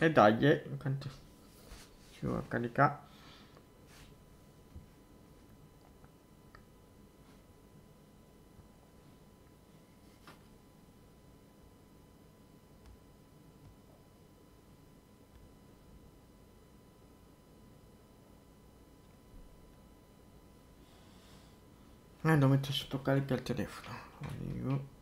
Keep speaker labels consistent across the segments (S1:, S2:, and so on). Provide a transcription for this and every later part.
S1: E dai, eh, quanto ci vuole caricare? Eh, devo mettere sotto carica il telefono.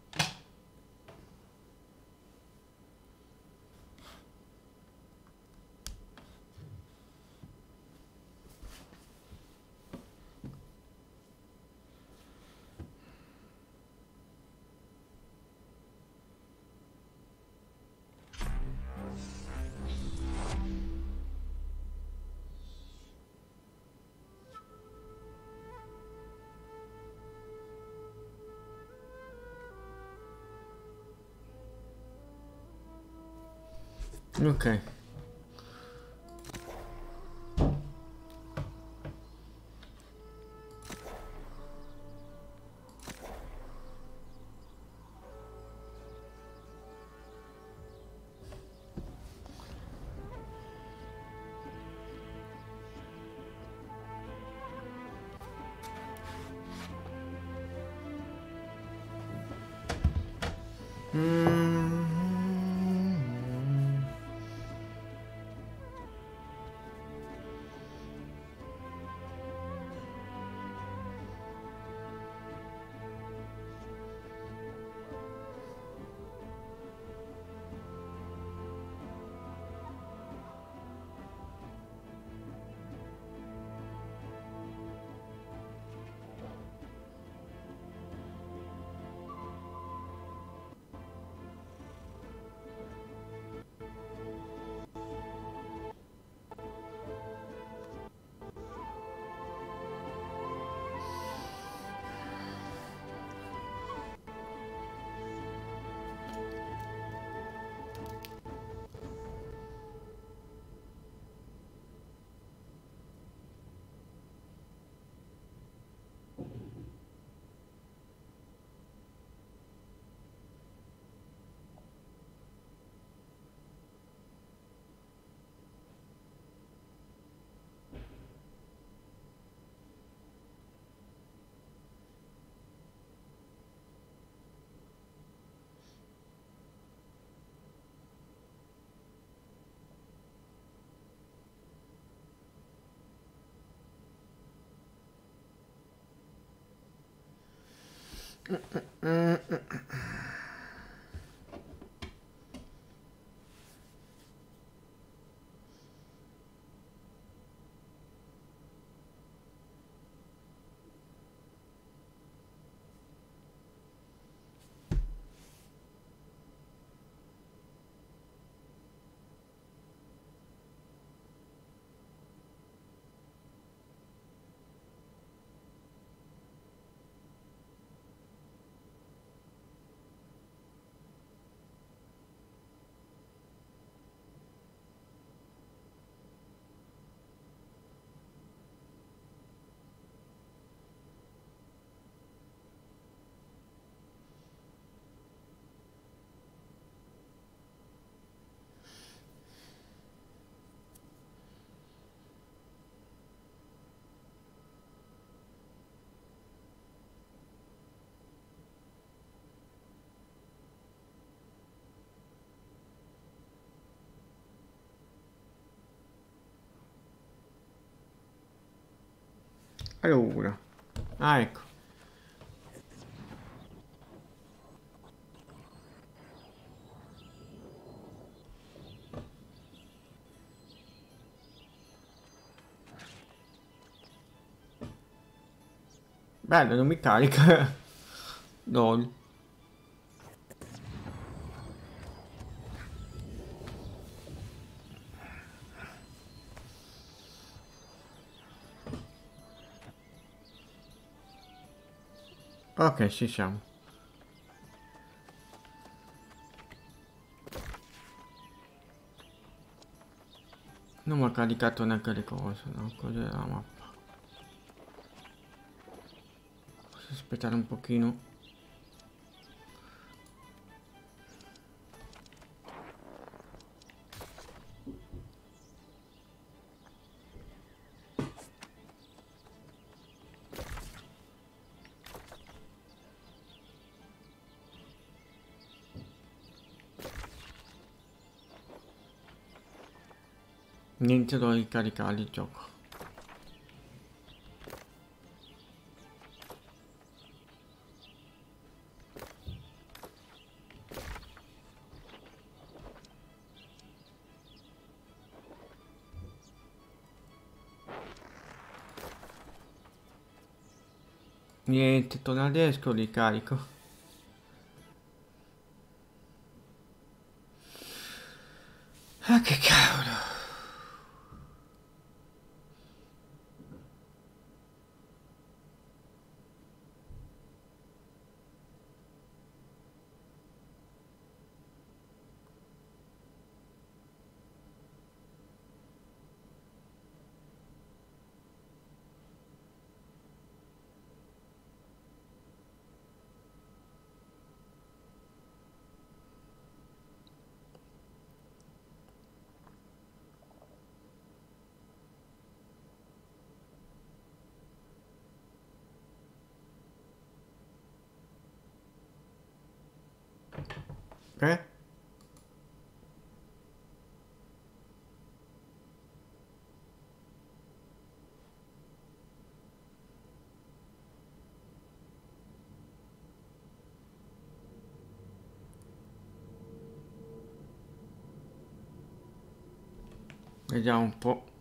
S1: Arrivo. mm, mm, mm. Allora. Ah, ecco. Bello, non mi carica. Lol. Ok, ci siamo. Non mi ha caricato neanche le cose, no? Cos'è la mappa? Posso aspettare un pochino? Niente da ricaricare il gioco. Niente, torna adesso ricarico. Ah che cavolo. Eh? Vediamo un po'.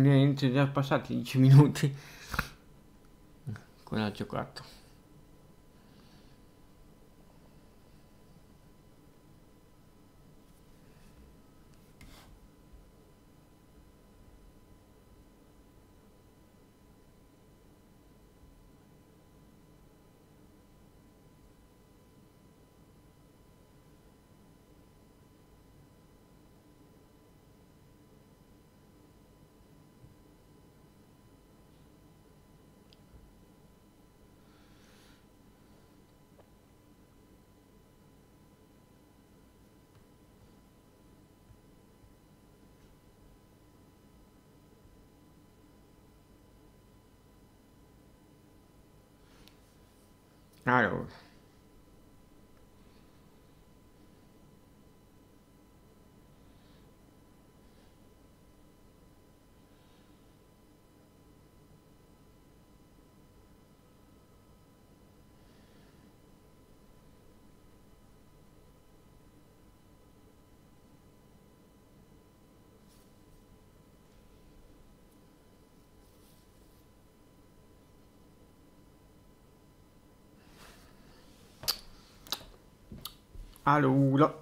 S1: Niente, già passati 10 minuti. Quello ha giocato. I don't. Allô, là.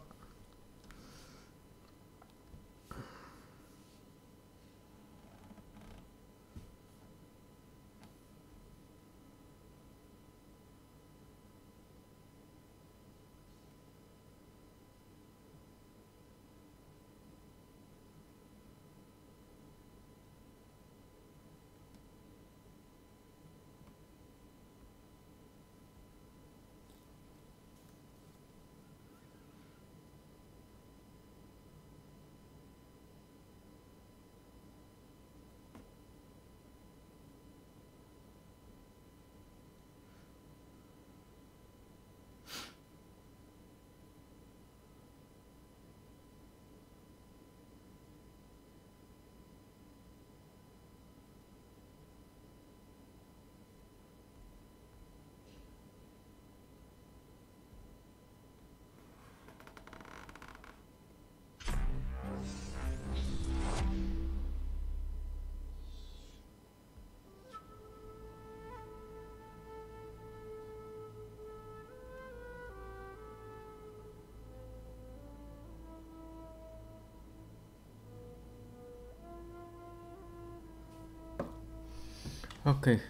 S1: Okay.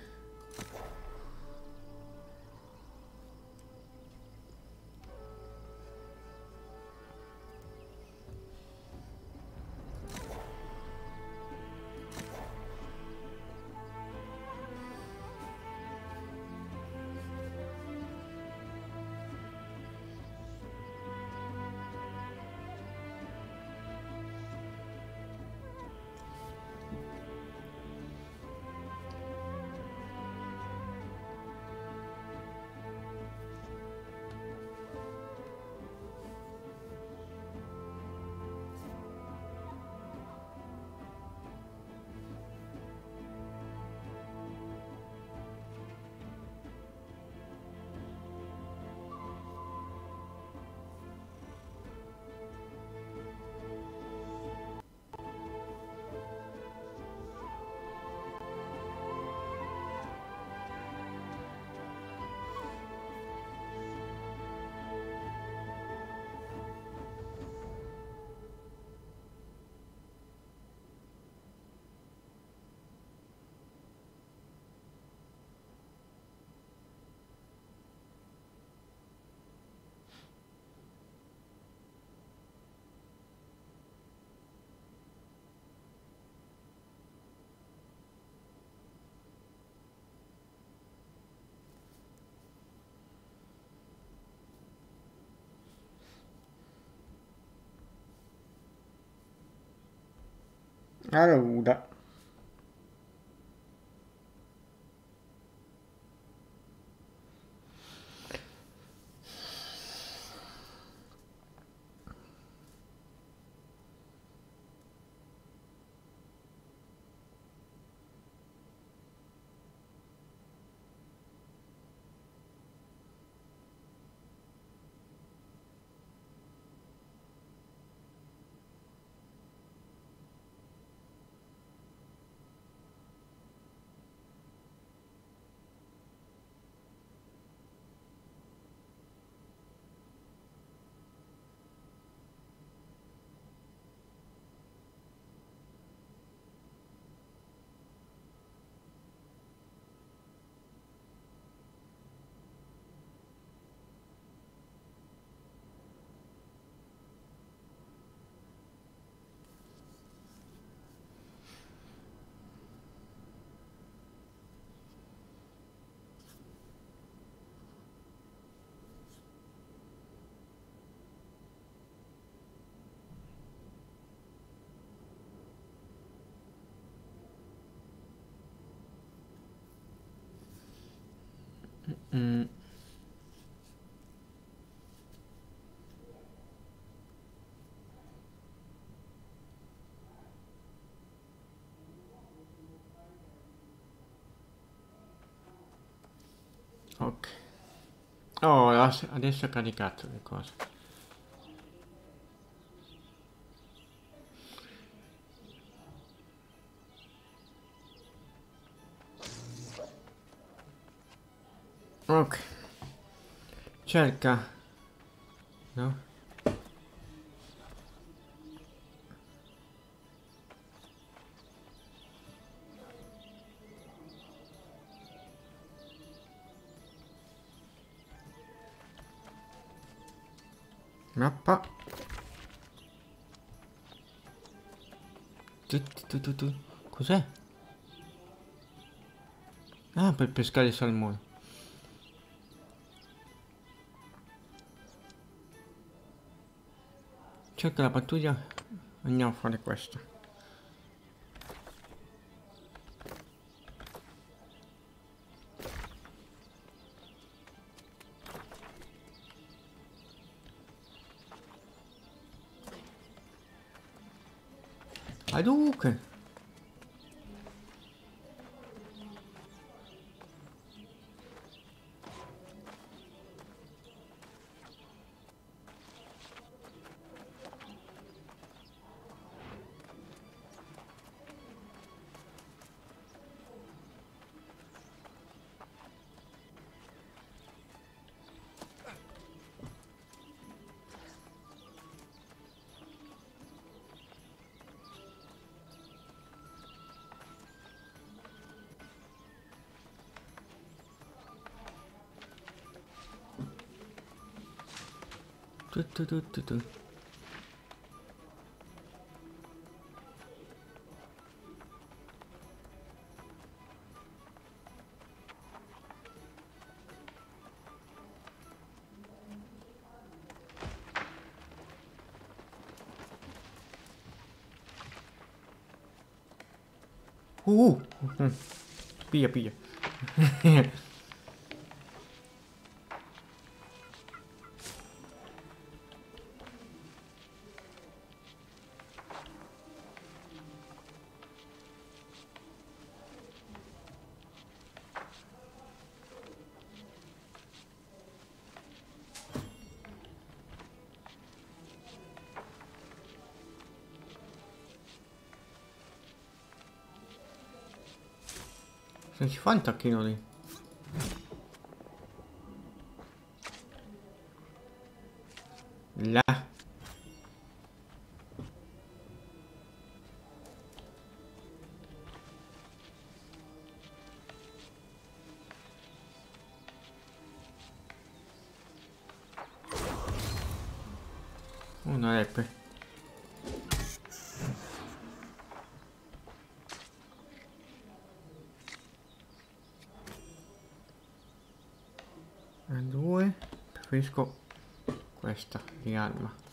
S1: Allora. Allora. Ok. Allora. Mm. Ok. Oh, adesso ha caricato le cose. Ok. Cerca. No? Mappa. Cos'è? Ah, per pescare il salmone. Cerca la pattuglia. Andiamo a fare questo. Hadouken! Uh, uh, uh! Pia, pia. pilla. Non si fa un Preferisco questa di arma.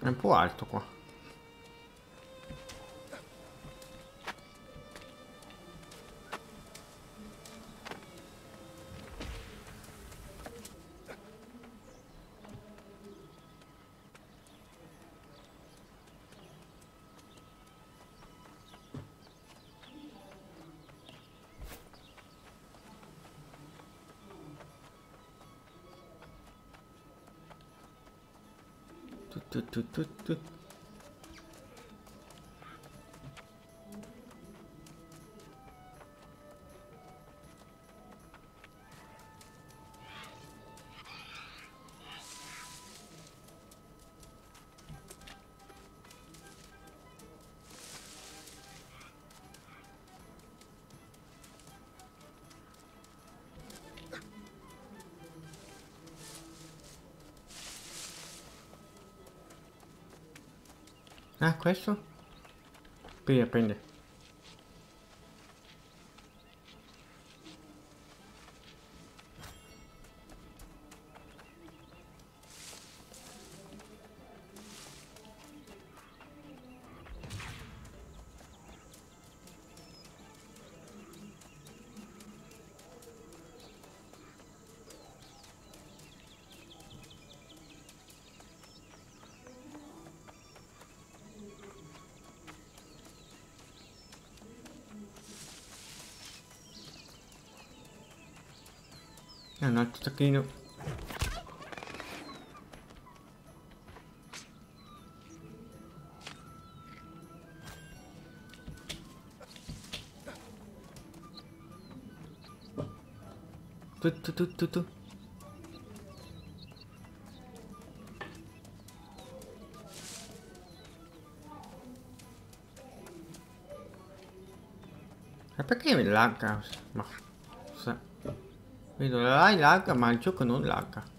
S1: È un po' alto qua. 嘟嘟嘟嘟。Ah, questo? Prende, prende. È un altro tacchino. Tu, tu, tu, tu, tu. Ma perché mi lagga? Ma... Vedo la lagga ma il gioco non lagga.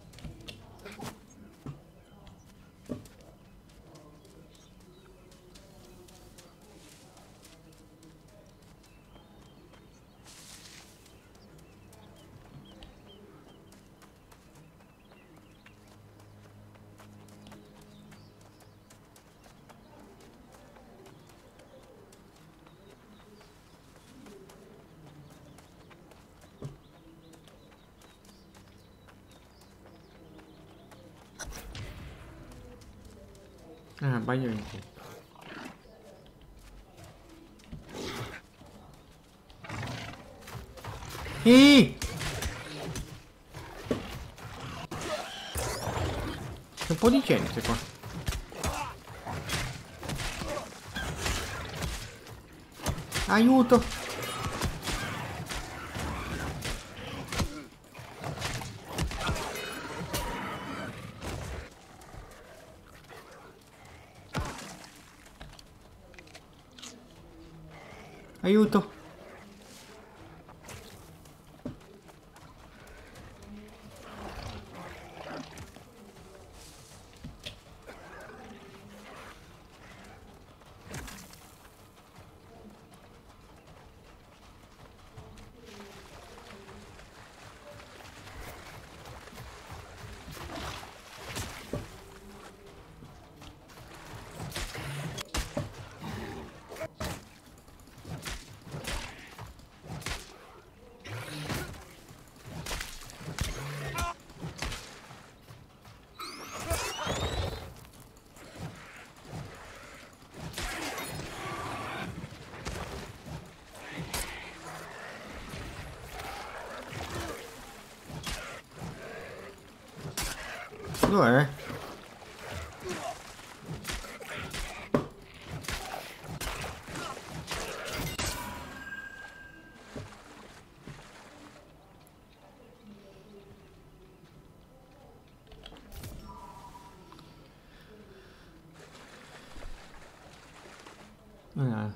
S1: Ah, bagno in tutto. Ih! C'è un po' di gente qua. Aiuto! Aiuto! Dov'è? Ah,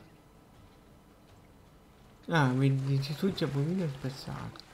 S1: ah mi distrugge bovino spezzato.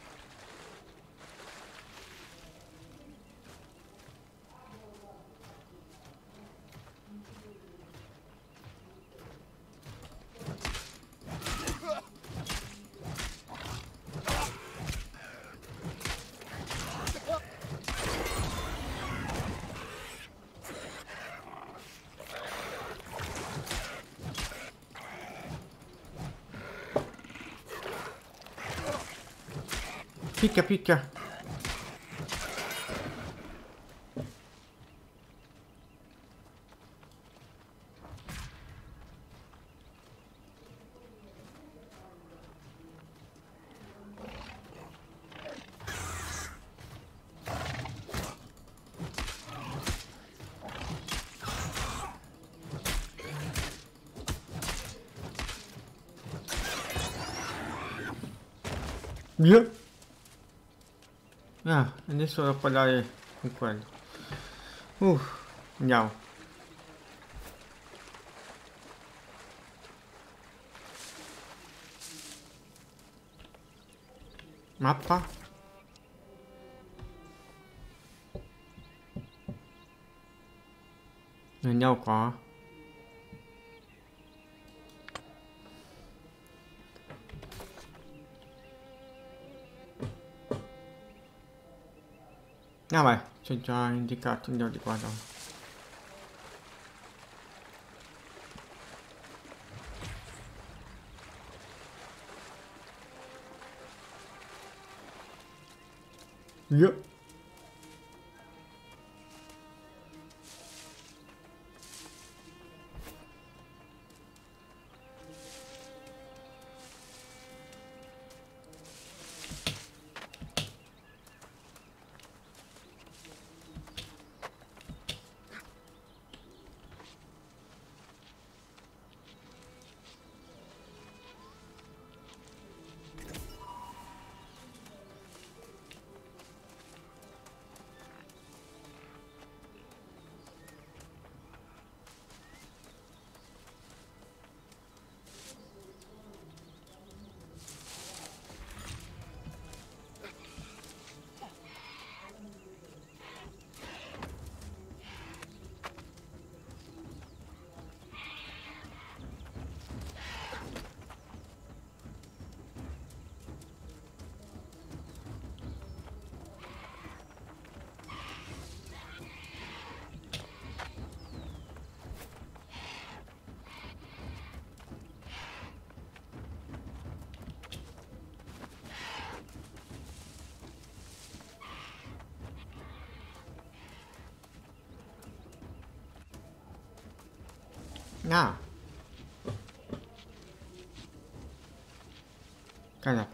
S1: Picchia, picchia. Via. Ah, adesso devo parlare con quello. Uff, andiamo. Mappa. Andiamo qua. Ah beh, c'è già indicato, andiamo di qua. No. Via. Ah. Cazzo.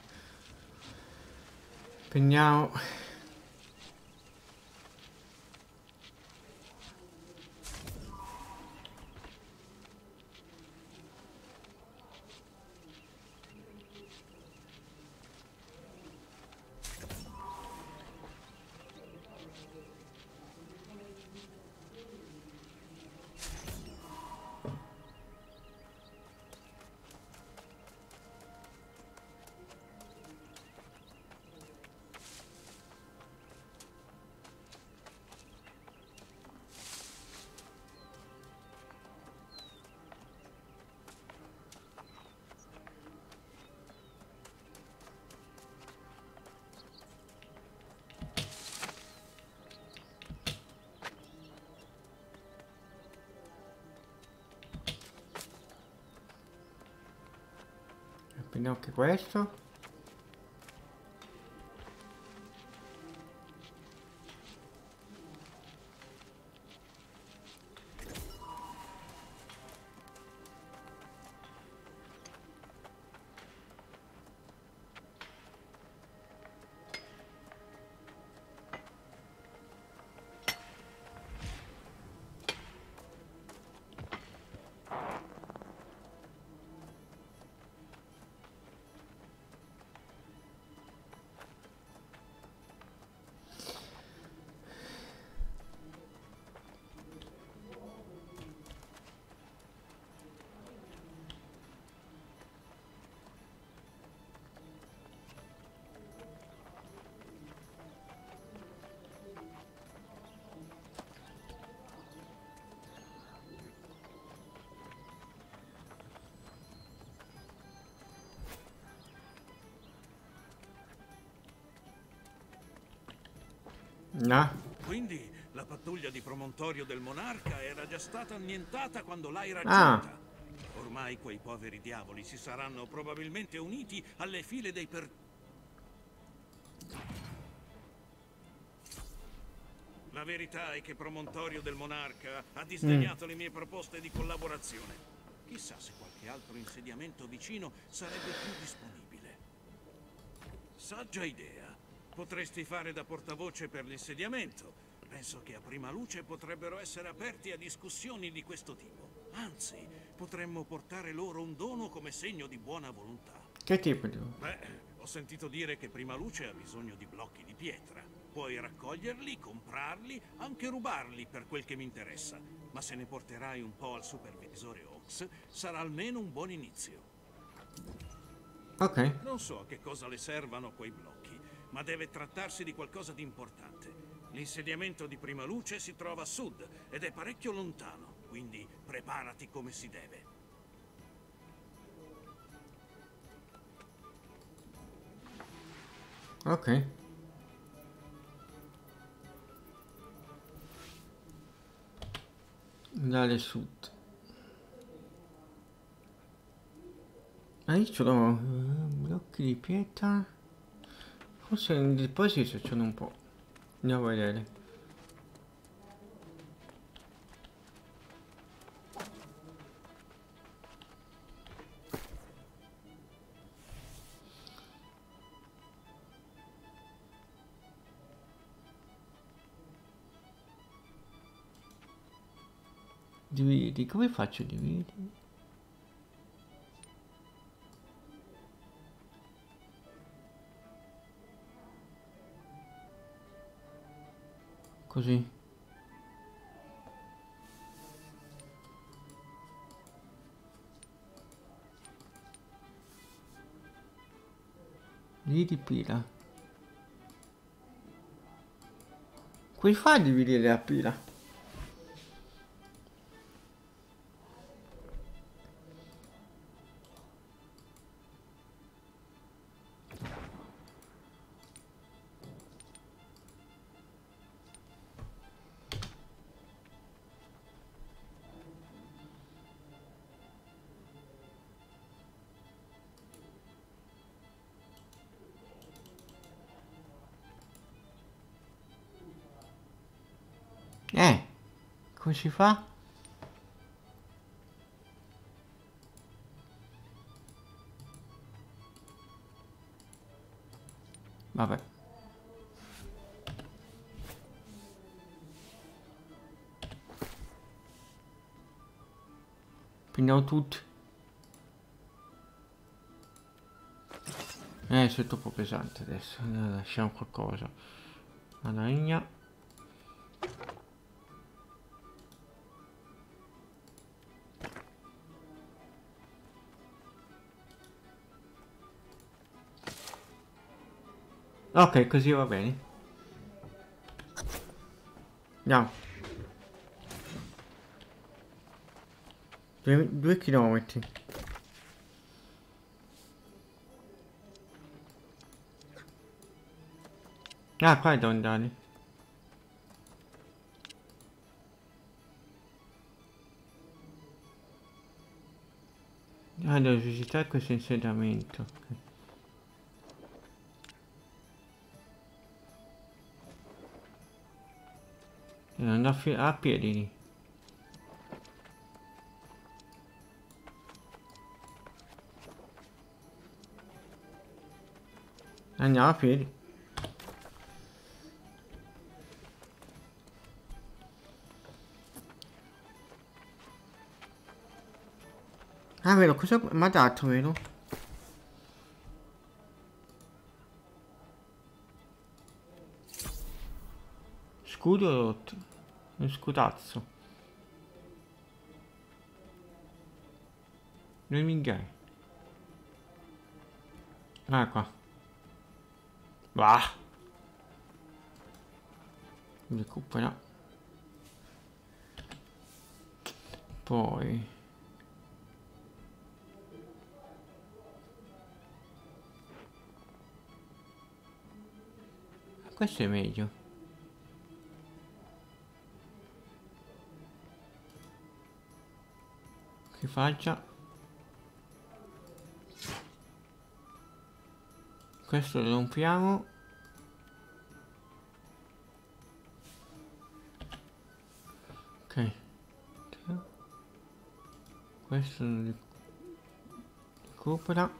S1: Spegniamo. Prendiamo anche questo. No.
S2: Quindi la pattuglia di promontorio del monarca era già stata annientata quando l'hai
S1: Ah.
S2: raggiunta. Ormai quei poveri diavoli si saranno probabilmente uniti alle file dei per... La verità è che Promontorio del Monarca ha disdegnato le mie proposte di collaborazione. Chissà se qualche altro insediamento vicino sarebbe più disponibile. Saggia idea. Potresti fare da portavoce per l'insediamento. Penso che a prima luce potrebbero essere aperti a discussioni di questo tipo. Anzi, potremmo portare loro un dono come segno di buona volontà.
S1: Che tipo di...
S2: Beh, ho sentito dire che prima luce ha bisogno di blocchi di pietra. Puoi raccoglierli, comprarli, anche rubarli per quel che mi interessa. Ma se ne porterai un po' al supervisore Ox, sarà almeno un buon inizio.
S1: Ok.
S2: Non so a che cosa le servano quei blocchi, ma deve trattarsi di qualcosa di importante. L'insediamento di prima luce si trova a sud ed è parecchio lontano, quindi preparati come si deve.
S1: Ok. Andare sud. Ah, io ce l'ho eh, blocchi di pietra. Forse in ce n'è un po'. Andiamo a vedere. Dividi, come faccio a dividere? Così. Dividi pila. Come fai a dividere la pila? ci fa? Vabbè. Prendiamo tutti. Eh, sei troppo pesante adesso. Lasciamo qualcosa. La legna. Ok, così va bene. Andiamo. Due, due chilometri. Ah, qua devo andare. Ah, devo visitare questo insediamento. ok. Devo andare a, piedi lì. Andiamo a piedi. Ah, vero, cosa mi ha dato, vero? Scudo rotto. Un scudazzo. Due minghie. Ah, qua. Va. Recupera. Poi. Questo è meglio. Che faccia. Questo lo rompiamo. Ok. Questo lo recupera.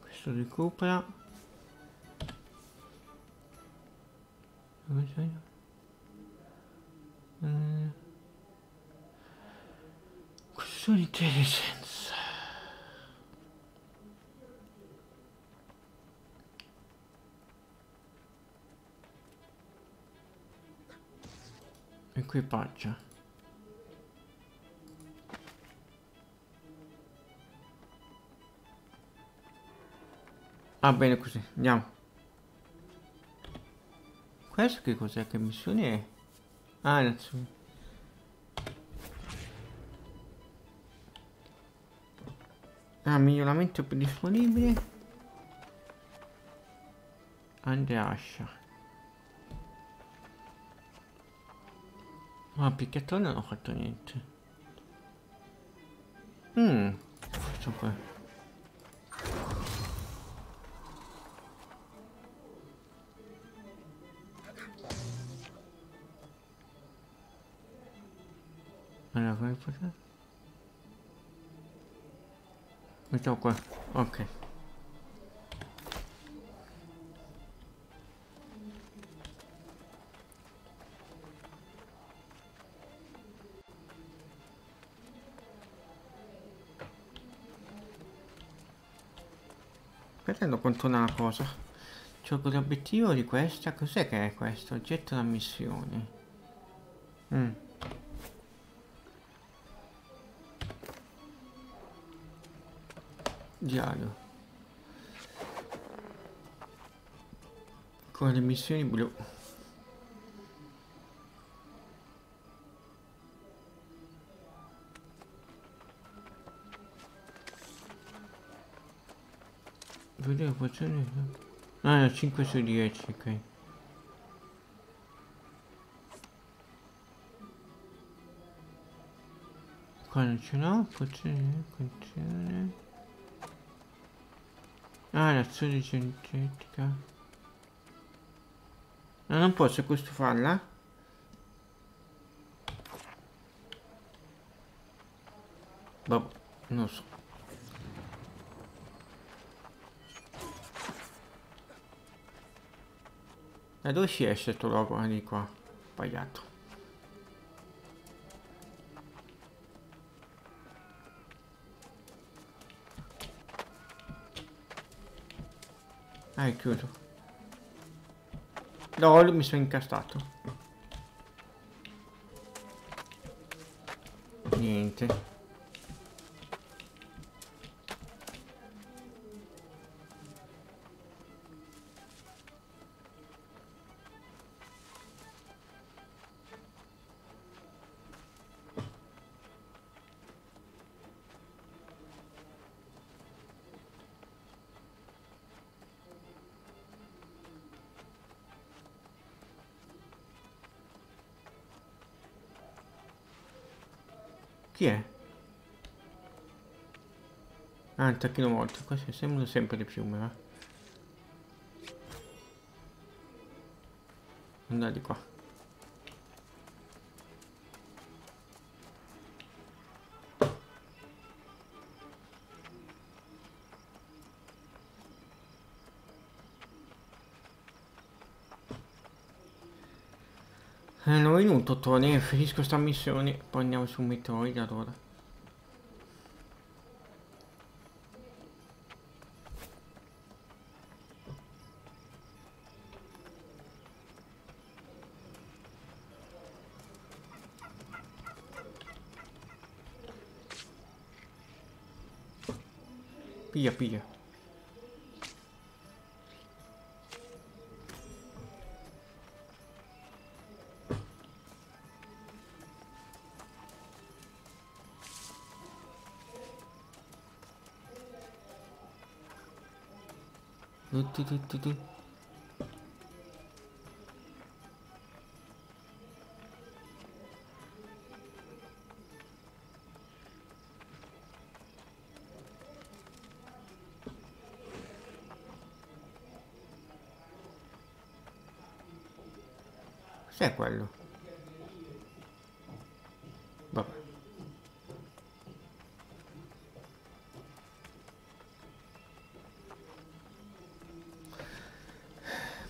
S1: Questo recupera. Dove? Eh. Questo di intelligenza. Equipaggio. Va bene così, andiamo. Questo che cos'è? Che missione è? Ah, adesso. Ah, miglioramento più disponibile. Andreascia. Ma picchiatone non ho fatto niente. Mmm. Faccio qua. Allora, come faccio? Mettiamo qua. Ok. Prendendo conto una cosa. C'ho l'obiettivo di questa. Cos'è che è questo? Oggetto da missione. Mm. Diario. Con le missioni blu. Vedere pozioni. Ah, no, 5 su 10, ok. Qua non ce l'ho, pozioni, pozioni. Ah, l'azione sintetica. No, non posso questo farla? Boh, non so. Da dove si esce sto logo di qua? sbagliato. Ah, è chiuso. LOL mi sono incastrato. Niente. Ah, il tacchino morto. Questi sembrano sempre di piume, va? Andare di qua. Eh, non ho venuto, Tony, finisco sta missione, poi andiamo su Metroid allora. Piglia, piglia. Du, du, du. Cos'è quello? Vabbè.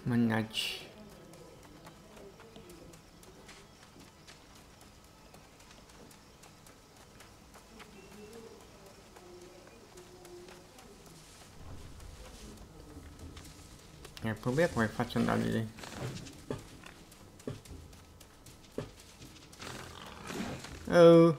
S1: Mannaggia. Eh, Il problema è come faccio ad andare lì. Oh.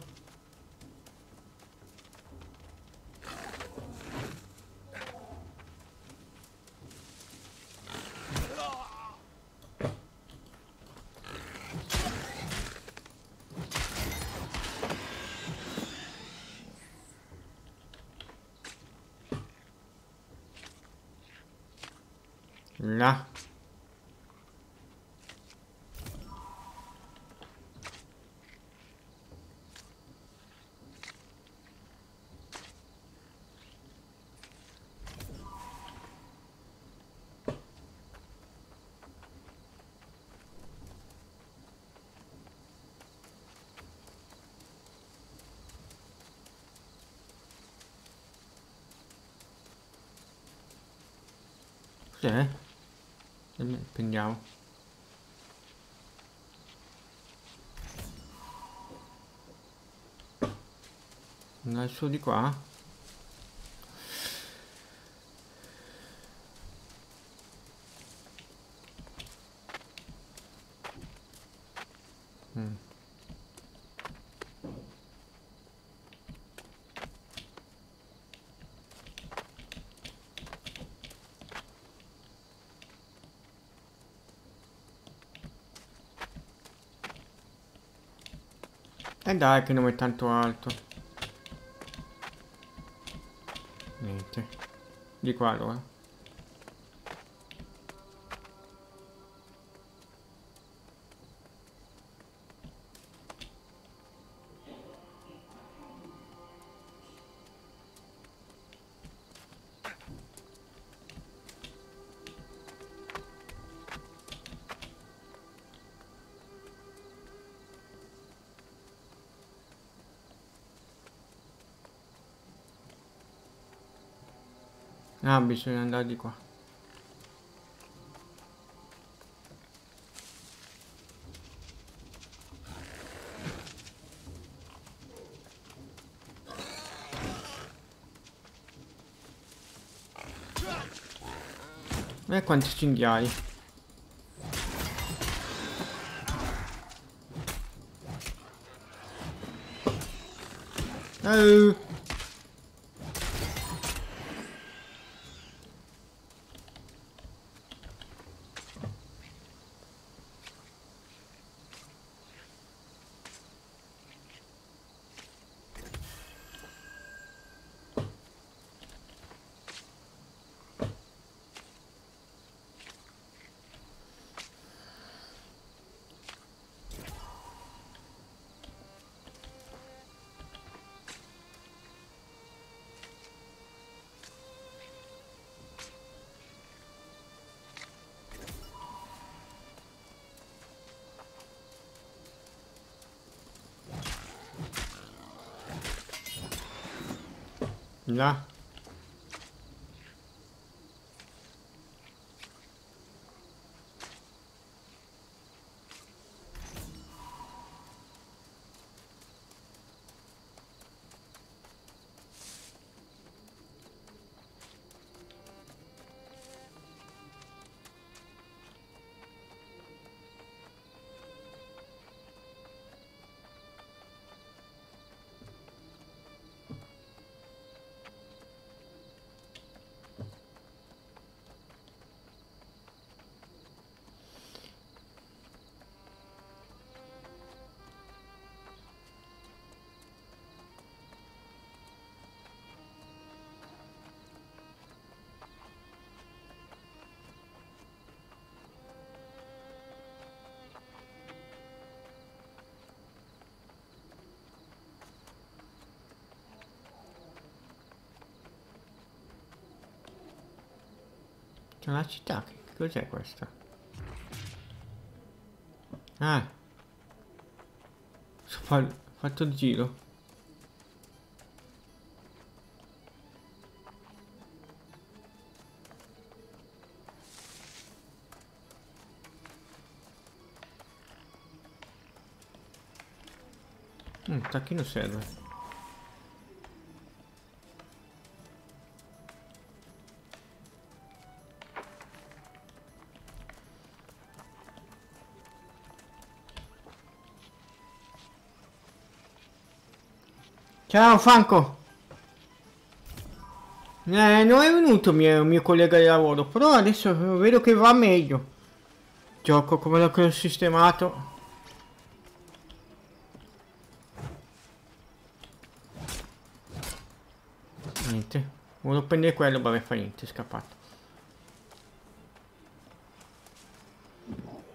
S1: Cos'è? Prendiamo. Andare su di qua? E dai che non è tanto alto. Niente. Di qua allora. Ah, bisogna andare di qua. E quanti cinghiali. Oh. nha Là. C'è una città, che cos'è questa? Ah. Fa- fatto il giro. Mm, tacchino serve. Ciao Franco! Eh, non è venuto mio, mio collega di lavoro, però adesso vedo che va meglio. Gioco come l'ho sistemato. Niente. Volevo prendere quello, vabbè fa niente, è scappato.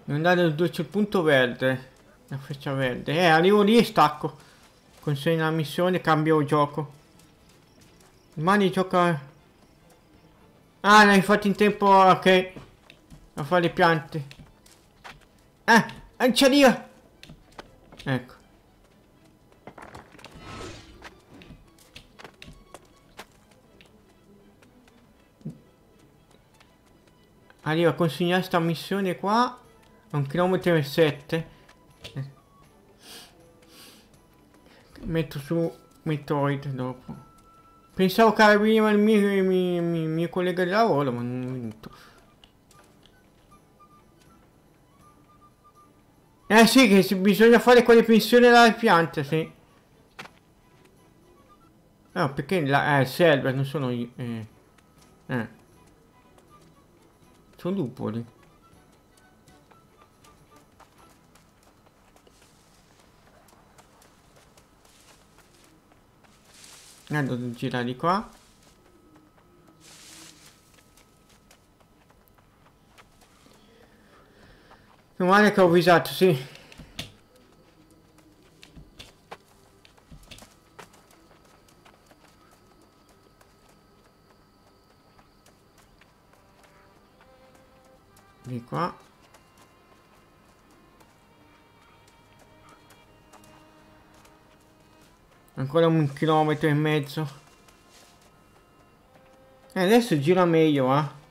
S1: Devo andare il punto verde. La freccia verde. Eh, arrivo lì e stacco. Consegna la missione, cambio gioco. Domani gioca... Ah, l'hai fatto in tempo ok. A fare le piante. Eh, lanciaria! Ecco. Arriva a consegnare sta missione qua. A un chilometro e sette. Metto su Metroid dopo. Pensavo che arriva il mio, il mio, mio, mio collega di lavoro, ma non è venuto. Eh sì, che bisogna fare quelle pensioni alle piante, sì. No, perché la, eh, server, non sono io. Eh. eh. Sono lupoli. Eh, devo girare di qua. Meno male che ho avvisato, sì. Di qua. Ancora un chilometro e mezzo. E adesso gira meglio, eh.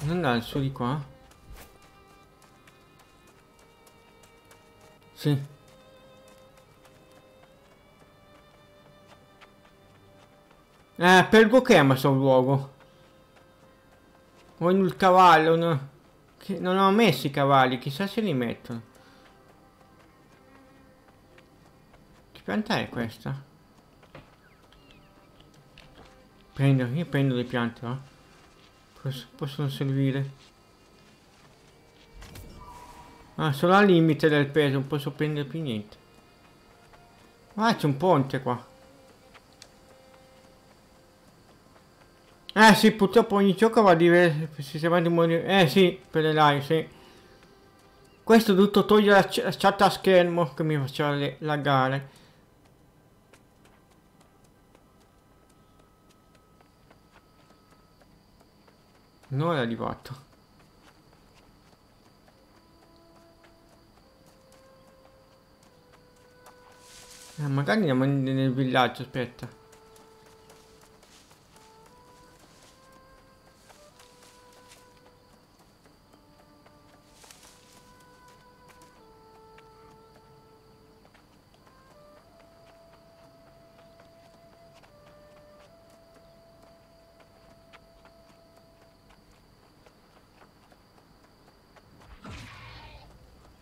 S1: Non dà il di qua? Sì. Eh, per Gokema sto luogo. Voglio il cavallo, no? Che non ho messo i cavalli, chissà se li mettono. Che pianta è questa? Prendo, io prendo le piante, va? Poss possono servire. Ah, sono al limite del peso, non posso prendere più niente. Ah, c'è un ponte qua. Eh sì, purtroppo ogni gioco va diverso. Si sembra di morire. Eh sì, per le live, sì. Questo dovuto togliere la, la chat a schermo che mi faceva laggare. Non è arrivato. Eh, magari andiamo nel villaggio, aspetta.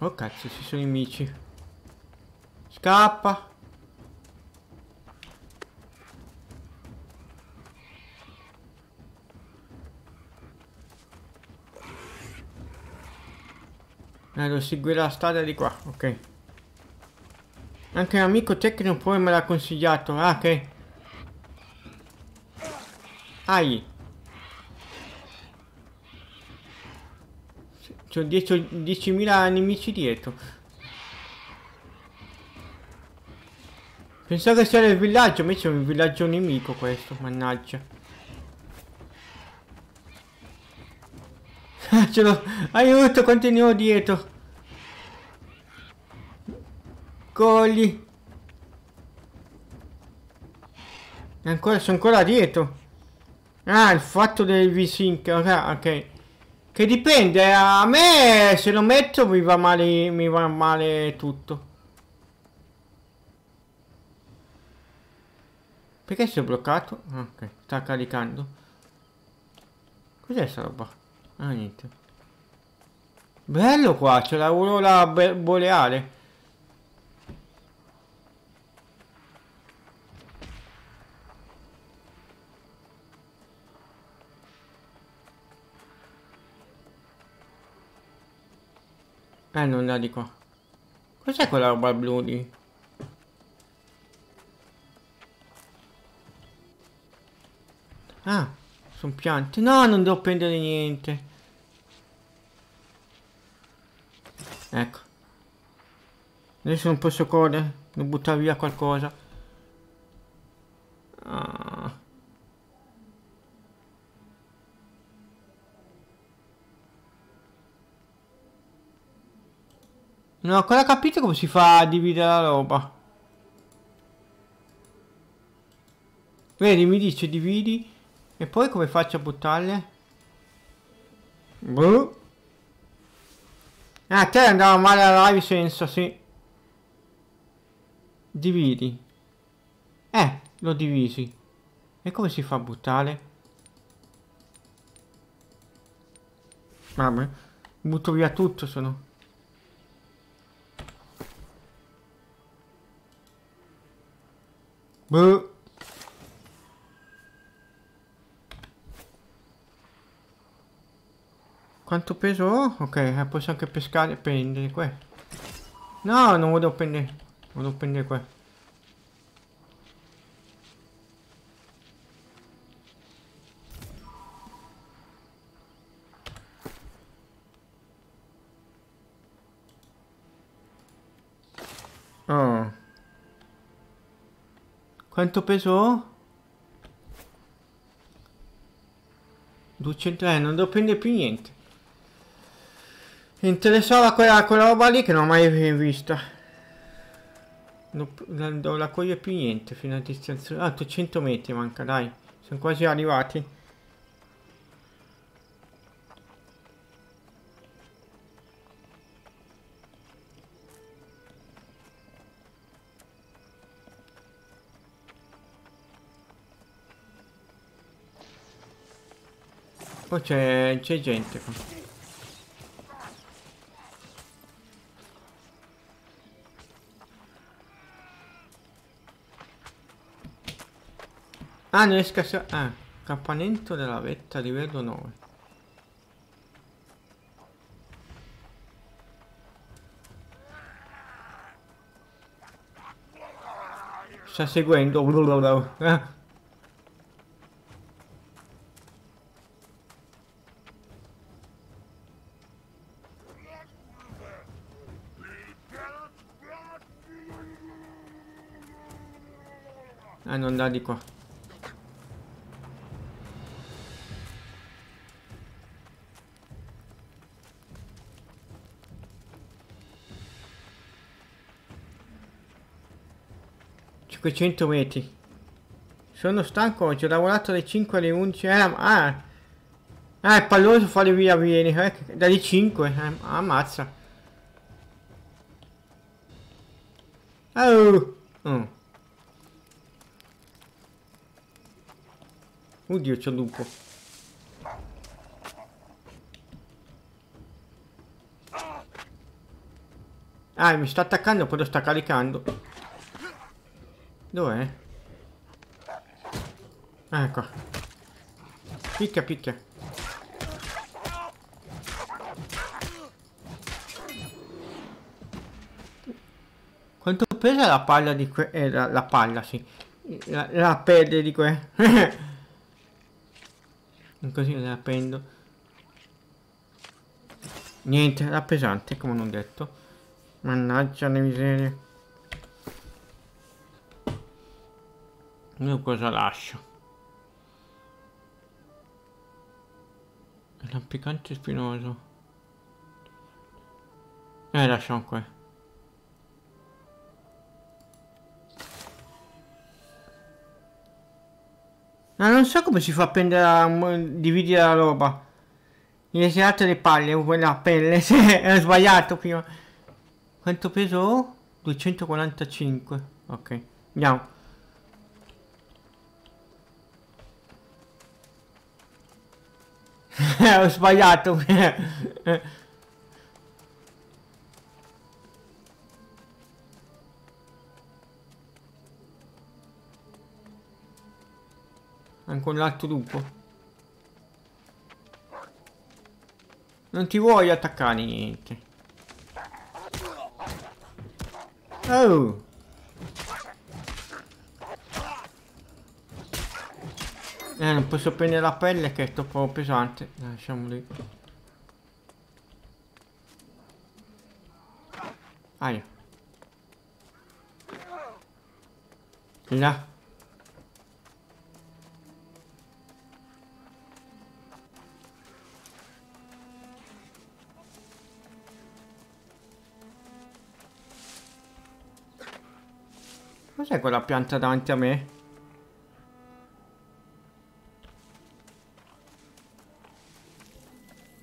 S1: Oh cazzo, ci sono i nemici. Scappa. Eh, devo seguire la strada di qua, ok. Anche l'amico tecnico poi me l'ha consigliato. Ah, ok. Ai. C'ho 10.000 nemici dietro. Pensavo che sia nel villaggio, invece è un villaggio nemico questo, mannaggia. Ce l'ho... Aiuto, quanti ne ho dietro. Cogli. Ancora, sono ancora dietro. Ah, il fatto del V-Sync, ok. Che dipende, a me se lo metto mi va male, mi va male tutto. Perché si è bloccato? Ah, ok, sta caricando. Cos'è sta roba? Ah, niente. Bello qua, c'è l'aurora boreale. Eh, non da di qua. Cos'è quella roba blu lì? Ah, sono piante. No, non devo prendere niente. Ecco. Adesso non posso correre. Devo buttare via qualcosa. Ah. Non ho ancora capito come si fa a dividere la roba. Vedi, mi dice dividi. E poi come faccio a buttarle? Boh. Ah, te andava male la live senso, sì. Dividi. Eh, l'ho divisi. E come si fa a buttare? Vabbè, butto via tutto sono. Boh. Quanto peso ho? Ok, eh, posso anche pescare e prendere qua. No, non volevo prendere. Volevo prendere qua. Quanto peso ho? 200, eh, non devo prendere più niente. Interessava quella, quella roba lì che non ho mai vista. Non, non la cogliere più niente fino a distanza. Ah, 800 metri manca, dai. Sono quasi arrivati. Poi c'è gente qua. Ah, non riesco a... Ah, campanento della vetta livello 9. Sta seguendo. Eh. Da di qua. 500 metri. Sono stanco ho lavorato dalle 5 alle 11. Eh, ah, ah, è palloso fare via vieni. Eh, dalle 5. Eh, ammazza. Oh. Oddio, c'è lupo. Ah, mi sta attaccando, lo sta caricando. Dov'è? Ecco. Picchia, picchia. Quanto pesa la palla di que... Eh, la, la palla, sì. La, la pelle di que... Così la prendo. Niente, era pesante, come non detto. Mannaggia le miserie. Io cosa lascio? Lampicante spinoso. Eh, lasciamo qua. Ma non so come si fa a prendere a dividere la roba. Mi è tirato le palle, quella pelle, se ho sbagliato prima. Quanto peso ho? 245. Ok, andiamo. Ho sbagliato. Ancora l'altro lupo. Non ti vuoi attaccare niente. Oh! Eh, non posso prendere la pelle che è troppo pesante. Lasciamo lì. Aia. Là. Cos'è quella pianta davanti a me?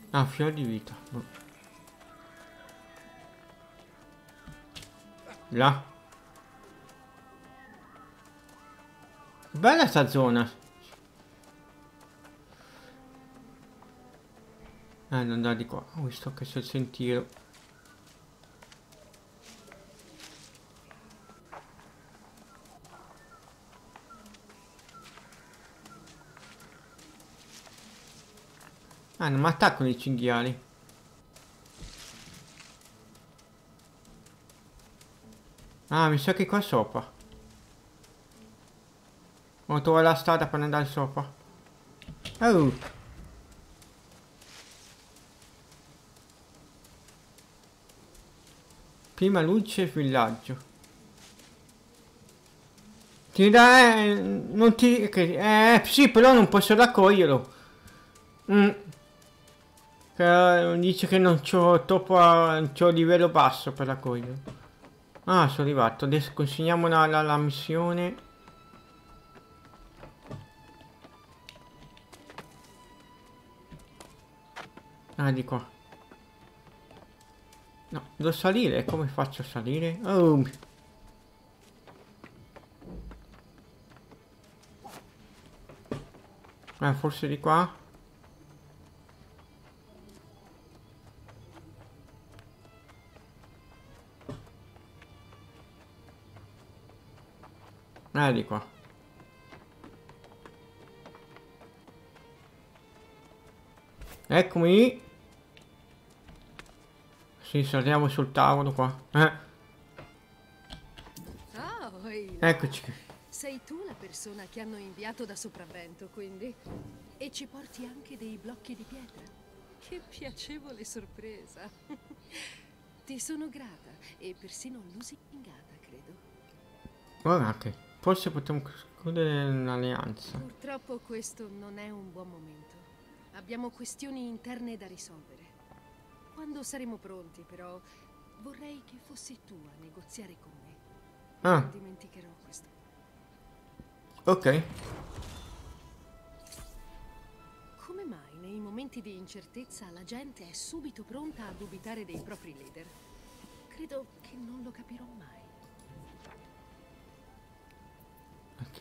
S1: Ah, fior di vita. Là. Bella sta zona. Eh, non da di qua. Ho visto che c'è il sentiero. Ah, non mi attaccano i cinghiali. Ah, mi sa che qua sopra. Ho trovato la strada per andare sopra. Oh! Prima luce villaggio. Ti dà... Eh, non ti... Eh, sì, però non posso raccoglierlo. Mm. Che dice che non c'ho troppo c'ho livello basso per raccogliere. Ah, sono arrivato. Adesso consegniamo la, la, la missione. Ah, di qua. No, devo salire. Come faccio a salire? Oh. Eh, forse di qua? Ah, di qua. Eccomi. Sì, saliamo sul tavolo qua. Eh.
S3: Oh,
S1: Eccoci.
S3: sei tu la persona che hanno inviato da sopravvento, quindi? E ci porti anche dei blocchi di pietra? Che piacevole sorpresa! Ti sono grata e persino lusingata, credo.
S1: Guardate, forse potremmo chiudere un'alleanza.
S3: Purtroppo questo non è un buon momento. Abbiamo questioni interne da risolvere. Quando saremo pronti, però, vorrei che fossi tu a negoziare con me.
S1: Ah,
S3: Non dimenticherò questo.
S1: ok.
S3: Come mai nei momenti di incertezza la gente è subito pronta a dubitare dei propri leader? Credo che non lo capirò mai.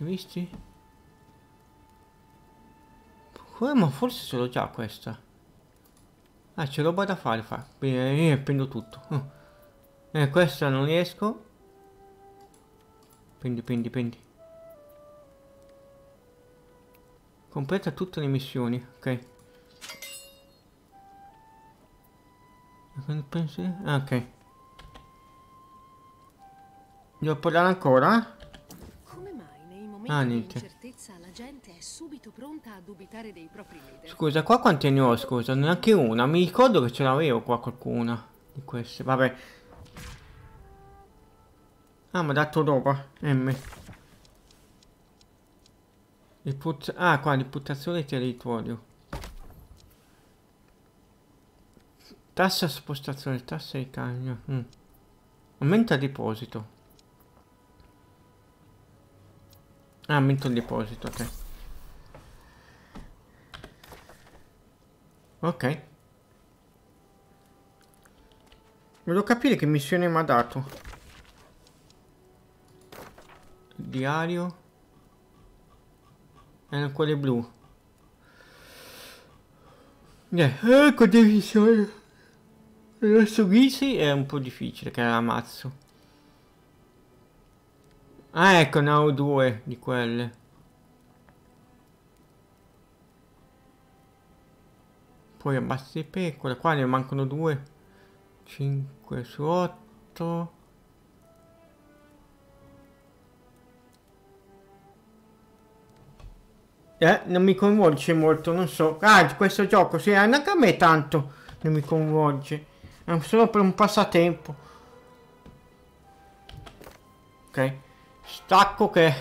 S1: Attivisti? Come, ma forse ce l'ho già questa. Ah, c'è roba da fare, fa. Bene, io prendo tutto. Uh. Eh, questa non riesco. Prendi, prendi, prendi. Completa tutte le missioni, ok. Ah, ok. Devo parlare ancora?
S3: Come mai nei momenti
S1: Ah,
S3: incertezza la gente è subito pronta a dubitare dei propri leader?
S1: Scusa, qua quanti ne ho? Scusa, neanche una. Mi ricordo che ce l'avevo qua qualcuna di queste. Vabbè. Ah, mi ha dato roba. M. Riput- ah, qua, reputazione territorio. Tassa spostazione, tassa di cambio. Mm. Aumenta deposito. Ah, aumenta il deposito, ok. Ok. Volevo capire che missione mi ha dato. Diario. Erano quelle blu. Eh, ecco le missioni. Adesso Ghisi è un po' difficile, che era l'ammazzo. Ah, ecco, ne ho due di quelle. Poi abbassi le pecore, qua ne mancano due. 5 su 8. Eh, non mi coinvolge molto, non so. Ah, questo gioco, sì, anche a me tanto non mi coinvolge. È solo per un passatempo. Ok. Stacco che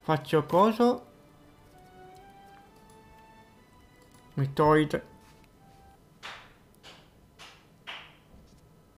S1: faccio coso. Metoide.